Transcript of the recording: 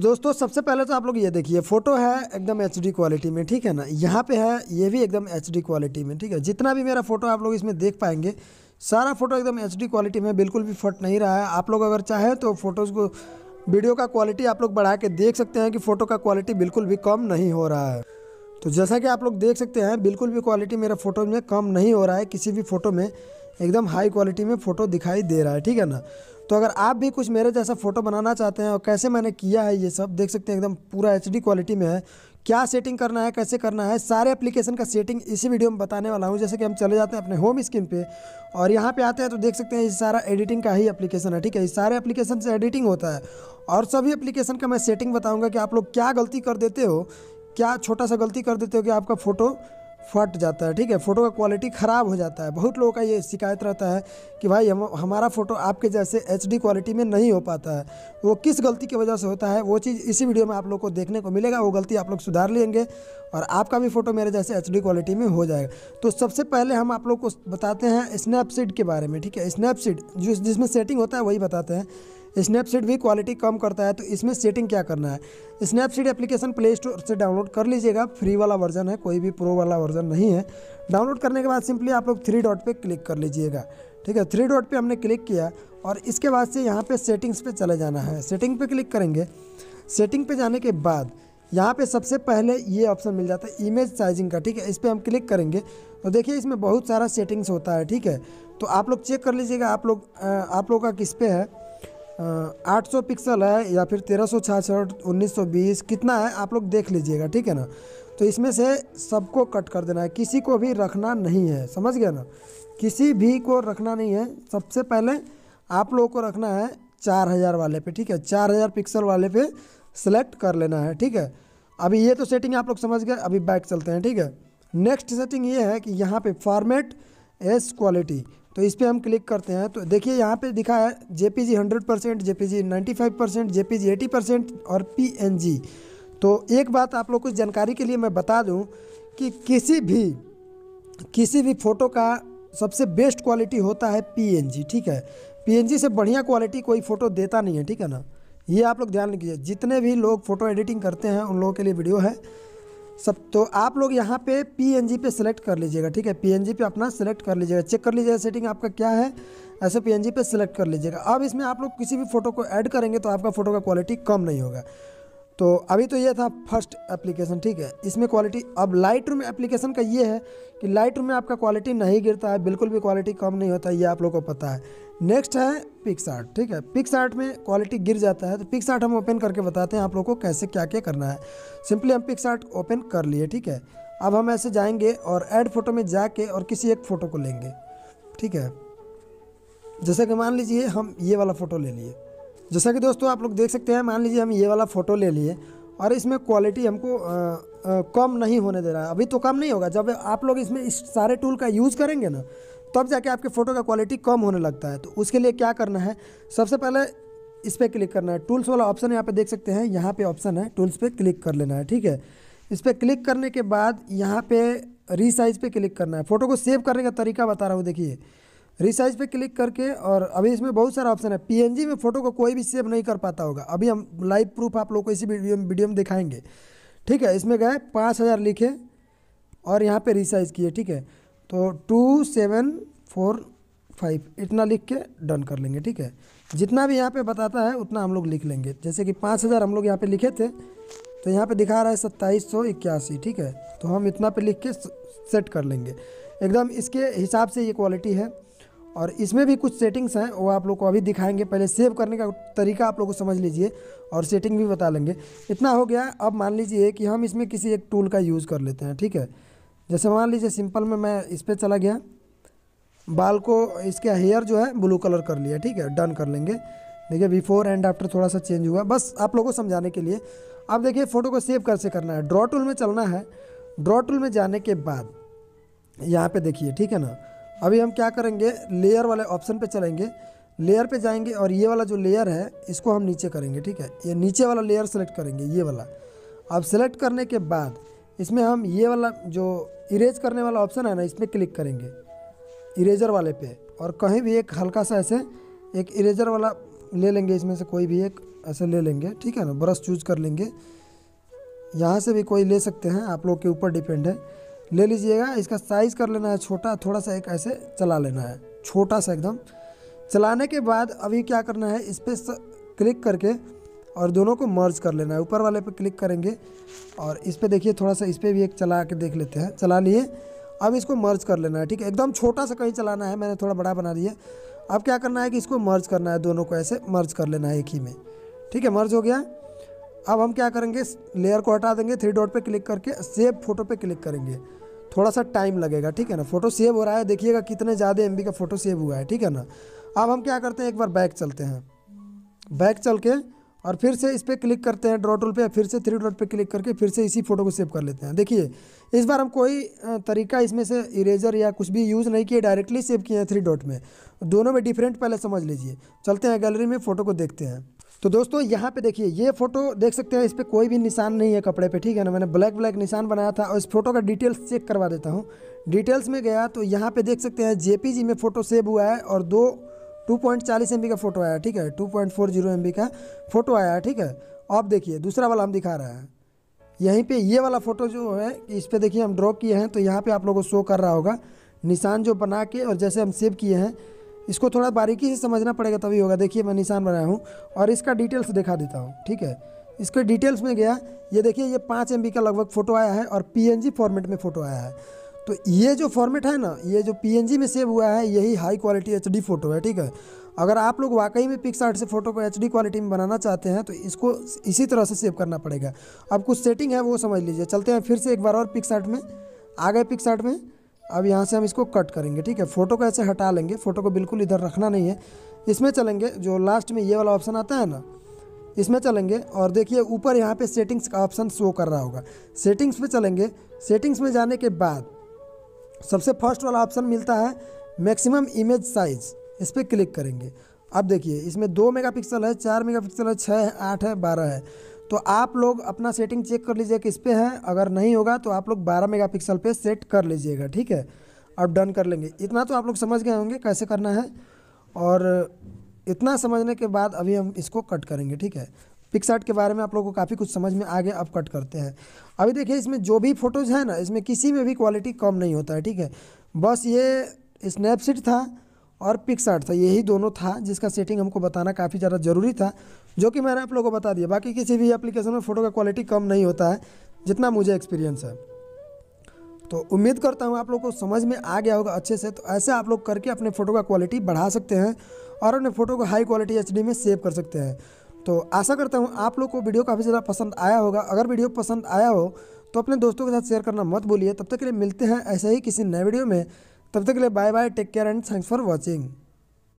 तो दोस्तों, सबसे पहले तो आप लोग ये देखिए, फ़ोटो है एकदम एचडी क्वालिटी में, ठीक है ना? यहाँ पे है, ये भी एकदम एचडी क्वालिटी में, ठीक है? जितना भी मेरा फ़ोटो आप लोग इसमें देख पाएँगे, सारा फ़ोटो एकदम एचडी क्वालिटी में, बिल्कुल भी फट नहीं रहा है। आप लोग अगर चाहें तो फ़ोटोज़ को वीडियो का क्वालिटी आप लोग बढ़ा के देख सकते हैं कि फ़ोटो का क्वालिटी बिल्कुल भी कम नहीं हो रहा है। तो जैसा कि आप लोग देख सकते हैं, बिल्कुल भी क्वालिटी मेरा फ़ोटो में कम नहीं हो रहा है, किसी भी फ़ोटो में। एकदम हाई क्वालिटी में फ़ोटो दिखाई दे रहा है, ठीक है ना? तो अगर आप भी कुछ मेरे जैसा फ़ोटो बनाना चाहते हैं और कैसे मैंने किया है ये सब, देख सकते हैं एकदम पूरा एच क्वालिटी में है। क्या सेटिंग करना है, कैसे करना है, सारे एप्लीकेशन का सेटिंग इसी वीडियो में बताने वाला हूँ, जैसे कि हम चले जाते हैं अपने होम स्क्रीन पे और यहाँ पे आते हैं तो देख सकते हैं ये सारा एडिटिंग का ही एप्लीकेशन है, ठीक है? इस सारे एप्लीकेशन से एडिटिंग होता है और सभी एप्लीकेशन का मैं सेटिंग बताऊँगा कि आप लोग क्या गलती कर देते हो, क्या छोटा सा गलती कर देते हो कि आपका फ़ोटो फट जाता है, ठीक है? फ़ोटो का क्वालिटी ख़राब हो जाता है। बहुत लोगों का ये शिकायत रहता है कि भाई, हम, हमारा फ़ोटो आपके जैसे एच क्वालिटी में नहीं हो पाता है। वो किस गलती की वजह से होता है, वो चीज़ इसी वीडियो में आप लोग को देखने को मिलेगा। वो गलती आप लोग सुधार लेंगे और आपका भी फ़ोटो मेरे जैसे एचडी क्वालिटी में हो जाएगा। तो सबसे पहले हम आप लोग को बताते हैं स्नैपसीड के बारे में, ठीक है? स्नैपसीड जिस, जिसमें सेटिंग होता है, वही बताते हैं। स्नैपसीड भी क्वालिटी कम करता है तो इसमें सेटिंग क्या करना है? स्नैपसीड एप्लीकेशन प्ले स्टोर से डाउनलोड कर लीजिएगा। फ्री वाला वर्जन है, कोई भी प्रो वाला वर्जन नहीं है। डाउनलोड करने के बाद सिंपली आप लोग थ्री डॉट पर क्लिक कर लीजिएगा। ठीक है थ्री डॉट पे हमने क्लिक किया और इसके बाद से यहाँ पे सेटिंग्स पे चले जाना है। सेटिंग पे क्लिक करेंगे। सेटिंग पे जाने के बाद यहाँ पे सबसे पहले ये ऑप्शन मिल जाता है इमेज साइजिंग का। ठीक है, इस पर हम क्लिक करेंगे। तो देखिए, इसमें बहुत सारा सेटिंग्स होता है। ठीक है तो आप लोग चेक कर लीजिएगा। आप लोग आप लोग का किस पे है? आठ सौ पिक्सल है या फिर तेरह सौ छाछठ, उन्नीस सौ बीस, कितना है, आप लोग देख लीजिएगा, ठीक है ना? तो इसमें से सबको कट कर देना है। किसी को भी रखना नहीं है, समझ गया ना? किसी भी को रखना नहीं है। सबसे पहले आप लोगों को रखना है चार हज़ार वाले पे, ठीक है? चार हज़ार पिक्सल वाले पे सेलेक्ट कर लेना है, ठीक है? अभी ये तो सेटिंग आप लोग समझ गए, अभी बैक चलते हैं, ठीक है? नेक्स्ट सेटिंग ये है कि यहाँ पे फॉर्मेट एस क्वालिटी तो इस पर हम क्लिक करते हैं। तो देखिए यहाँ पे दिखा है J P G hundred percent J P G ninety five percent J P G eighty percent और पी एन जी तो एक बात आप लोग को जानकारी के लिए मैं बता दूँ कि किसी भी किसी भी फ़ोटो का सबसे बेस्ट क्वालिटी होता है पी एन जी ठीक है? पी एन जी से बढ़िया क्वालिटी कोई फ़ोटो देता नहीं है, ठीक है ना? ये आप लोग ध्यान रखिए। जितने भी लोग फ़ोटो एडिटिंग करते हैं, उन लोगों के लिए वीडियो है। सब तो आप लोग यहाँ पे PNG पे सेलेक्ट कर लीजिएगा, ठीक है? PNG पे अपना सेलेक्ट कर लीजिएगा। चेक कर लीजिएगा सेटिंग आपका क्या है, ऐसे PNG पे सेलेक्ट कर लीजिएगा। अब इसमें आप लोग किसी भी फ़ोटो को ऐड करेंगे तो आपका फ़ोटो का क्वालिटी कम नहीं होगा। तो अभी तो ये था फ़र्स्ट एप्लीकेशन, ठीक है। इसमें क्वालिटी अब लाइट रूम एप्लीकेशन का ये है कि लाइट रूम में आपका क्वालिटी नहीं गिरता है, बिल्कुल भी क्वालिटी कम नहीं होता, ये आप लोग को पता है। नेक्स्ट है पिक्स आर्ट ठीक है। पिक्स आर्ट में क्वालिटी गिर जाता है तो पिक्स आर्ट हम ओपन करके बताते हैं आप लोग को कैसे, क्या क्या करना है। सिंपली हम पिक्स आर्ट ओपन कर लिए, ठीक है। अब हम ऐसे जाएँगे और ऐड फ़ोटो में जाके और किसी एक फ़ोटो को लेंगे, ठीक है। जैसे कि मान लीजिए हम ये वाला फ़ोटो ले लिए। जैसा कि दोस्तों आप लोग देख सकते हैं, मान लीजिए हम ये वाला फ़ोटो ले लिए और इसमें क्वालिटी हमको कम नहीं होने दे रहा है। अभी तो कम नहीं होगा, जब आप लोग इसमें इस सारे टूल का यूज़ करेंगे ना, तब जाके आपके फ़ोटो का क्वालिटी कम होने लगता है। तो उसके लिए क्या करना है, सबसे पहले इस पर क्लिक करना है। टूल्स वाला ऑप्शन यहाँ पे देख सकते हैं, यहाँ पे ऑप्शन है टूल्स पे क्लिक कर लेना है, ठीक है? इस पर क्लिक करने के बाद यहाँ पे रीसाइज पे क्लिक करना है। फ़ोटो को सेव करने का तरीका बता रहा हूँ, देखिए। रिसाइज पे क्लिक करके और अभी इसमें बहुत सारा ऑप्शन है। पीएनजी में फ़ोटो को कोई भी सेव नहीं कर पाता होगा। अभी हम लाइव प्रूफ आप लोग को इसी वीडियो में वीडियो में दिखाएँगे। ठीक है, इसमें गए, पाँच हज़ार लिखे और यहाँ पे रिसाइज किए, ठीक है? तो टू सेवन फोर फाइव इतना लिख के डन कर लेंगे, ठीक है? जितना भी यहाँ पे बताता है, उतना हम लोग लिख लेंगे। जैसे कि पाँच हज़ार हम लोग यहाँ पे लिखे थे तो यहाँ पे दिखा रहा है सत्ताईस सौ इक्यासी, ठीक है? तो हम इतना पे लिख के सेट कर लेंगे। एकदम इसके हिसाब से ये क्वालिटी है। और इसमें भी कुछ सेटिंग्स हैं, वो आप लोग को अभी दिखाएँगे। पहले सेव करने का तरीका आप लोग को समझ लीजिए और सेटिंग भी बता लेंगे। इतना हो गया, अब मान लीजिए कि हम इसमें किसी एक टूल का यूज़ कर लेते हैं, ठीक है? जैसे मान लीजिए सिंपल में मैं इस पर चला गया। बाल को इसके हेयर जो है ब्लू कलर कर लिया, ठीक है? डन कर लेंगे। देखिए बिफोर एंड आफ्टर थोड़ा सा चेंज हुआ। बस आप लोगों को समझाने के लिए अब देखिए फ़ोटो को सेव कैसे करना है? ड्रॉ टूल में चलना है। ड्रॉ टूल में जाने के बाद, यहाँ पे देखिए, ठीक है ना? अभी हम क्या करेंगे? लेयर वाले ऑप्शन पे चलेंगे। लेयर पे जाएँगे और ये वाला जो लेयर है, इसको हम नीचे करेंगे, ठीक है? ये नीचे वाला लेयर सेलेक्ट करेंगे, ये वाला। अब सेलेक्ट करने के बाद, इसमें हम ये वाला जो इरेज करने वाला ऑप्शन है ना, इसमें क्लिक करेंगे। इरेजर वाले पे। और कहीं भी एक हल्का सा ऐसे एक इरेजर वाला ले लेंगे, इसमें से कोई भी एक ऐसे ले लेंगे, ठीक है ना? ब्रश चूज़ कर लेंगे। यहाँ से भी कोई ले सकते हैं, आप लोग के ऊपर डिपेंड है। ले लीजिएगा, इसका साइज़ कर लेना है छोटा, थोड़ा सा एक ऐसे चला लेना है, छोटा सा एकदम। चलाने के बाद अभी क्या करना है, इस पर क्लिक करके और दोनों को मर्ज कर लेना है। ऊपर वाले पे क्लिक करेंगे और इस पर देखिए, थोड़ा सा इस पर भी एक चला के देख लेते हैं। चला लिए, अब इसको मर्ज कर लेना है, ठीक है? एकदम छोटा सा कहीं चलाना है, मैंने थोड़ा बड़ा बना दिया। अब क्या करना है कि इसको मर्ज करना है, दोनों को ऐसे मर्ज कर लेना है एक ही में। ठीक है मर्ज हो गया। अब हम क्या करेंगे लेयर को हटा देंगे थ्री डॉट पे क्लिक करके सेव फ़ोटो पे क्लिक करेंगे। थोड़ा सा टाइम लगेगा, ठीक है ना? फ़ोटो सेव हो रहा है, देखिएगा कितने ज़्यादा एमबी का फ़ोटो सेव हुआ है, ठीक है ना? अब हम क्या करते हैं, एक बार बैक चलते हैं। बैक चल के और फिर से इस पर क्लिक करते हैं ड्रॉ टूल पे, फिर से थ्री डॉट पे क्लिक करके फिर से इसी फ़ोटो को सेव कर लेते हैं। देखिए, इस बार हम कोई तरीका इसमें से इरेजर या कुछ भी यूज़ नहीं किए डायरेक्टली सेव किए हैं थ्री डॉट में। दोनों में डिफरेंट पहले समझ लीजिए। चलते हैं गैलरी में फ़ोटो को देखते हैं। तो दोस्तों, यहाँ पे देखिए, ये फ़ोटो देख सकते हैं, इस पर कोई भी निशान नहीं है कपड़े पे, ठीक है ना? मैंने ब्लैक ब्लैक निशान बनाया था और इस फ़ोटो का डिटेल्स चेक करवा देता हूँ। डिटेल्स में गया तो यहाँ पे देख सकते हैं जेपीजी में फ़ोटो सेव हुआ है और दो टू पॉइंट चालीस एम का फ़ोटो आया, ठीक है? Two point four zero M का फ़ोटो आया, ठीक है? अब देखिए, दूसरा वाला हम दिखा रहे हैं। यहीं पे ये वाला फ़ोटो जो है, इस पर देखिए, हम ड्रॉ किए हैं तो यहाँ पे आप लोगों को शो कर रहा होगा। निशान जो बना के और जैसे हम सेव किए हैं इसको थोड़ा बारीकी से समझना पड़ेगा, तभी होगा। देखिए, मैं निशान बनाया हूँ और इसका डिटेल्स दिखा देता हूँ, ठीक है? इसके डिटेल्स में गया, ये देखिए, ये पाँच एम का लगभग फ़ोटो आया है और पीएनजी फॉर्मेट में फ़ोटो आया है। तो ये जो फॉर्मेट है ना, ये जो पीएनजी में सेव हुआ है, यही हाई क्वालिटी एचडी फ़ोटो है, ठीक है? अगर आप लोग वाकई में पिक्स से फ़ोटो को एचडी क्वालिटी में बनाना चाहते हैं तो इसको इसी तरह से सेव करना पड़ेगा। अब कुछ सेटिंग है, वो समझ लीजिए। चलते हैं फिर से एक बार और पिक्स में। आ गए पिक्स में। अब यहाँ से हम इसको कट करेंगे, ठीक है? फ़ोटो को ऐसे हटा लेंगे फ़ोटो को बिल्कुल इधर रखना नहीं है। इसमें चलेंगे, जो लास्ट में ये वाला ऑप्शन आता है ना, इसमें चलेंगे और देखिए ऊपर यहाँ पे सेटिंग्स का ऑप्शन शो कर रहा होगा। सेटिंग्स पे चलेंगे सेटिंग्स में जाने के बाद सबसे फ़र्स्ट वाला ऑप्शन मिलता है मैक्सिमम इमेज साइज़ इस पर क्लिक करेंगे। अब देखिए, इसमें दो मेगापिक्सल है, चार मेगापिक्सल है छः है, आठ है, बारह है। तो आप लोग अपना सेटिंग चेक कर लीजिए किस पे है। अगर नहीं होगा तो आप लोग 12 मेगापिक्सल पे सेट कर लीजिएगा, ठीक है? अब डन कर लेंगे। इतना तो आप लोग समझ गए होंगे कैसे करना है। और इतना समझने के बाद अभी हम इसको कट करेंगे, ठीक है? पिक्सार्ट के बारे में आप लोगों को काफ़ी कुछ समझ में आ गया, अब कट करते हैं। अभी देखिए, इसमें जो भी फ़ोटोज़ है ना, इसमें किसी में भी क्वालिटी कम नहीं होता है, ठीक है? बस ये स्नैपसीट था। और पिक्सार्ट था, यही दोनों था जिसका सेटिंग हमको बताना काफ़ी ज़्यादा ज़रूरी था, जो कि मैंने आप लोगों को बता दिया। बाकी किसी भी एप्लीकेशन में फ़ोटो का क्वालिटी कम नहीं होता है, जितना मुझे एक्सपीरियंस है। तो उम्मीद करता हूँ आप लोग को समझ में आ गया होगा अच्छे से तो ऐसे आप लोग करके अपने फ़ोटो का क्वालिटी बढ़ा सकते हैं और अपने फ़ोटो को हाई क्वालिटी एचडी में सेव कर सकते हैं। तो आशा करता हूँ आप लोग को वीडियो काफ़ी ज़्यादा पसंद आया होगा। अगर वीडियो पसंद आया हो तो अपने दोस्तों के साथ शेयर करना मत भूलिए। तब तक के लिए मिलते हैं ऐसे ही किसी नए वीडियो में। तब तक के लिए bye bye take care and thanks for watching